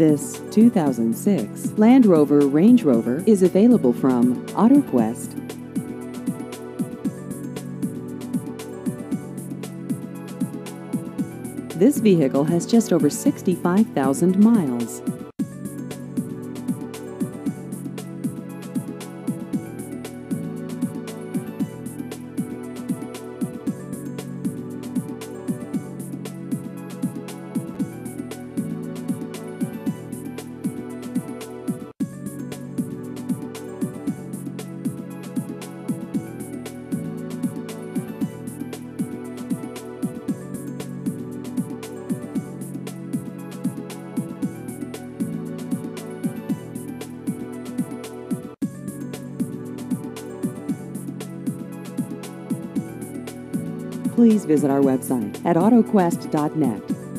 This 2006 Land Rover Range Rover is available from AutoQuest. This vehicle has just over 65,000 miles. Please visit our website at autoquest.net.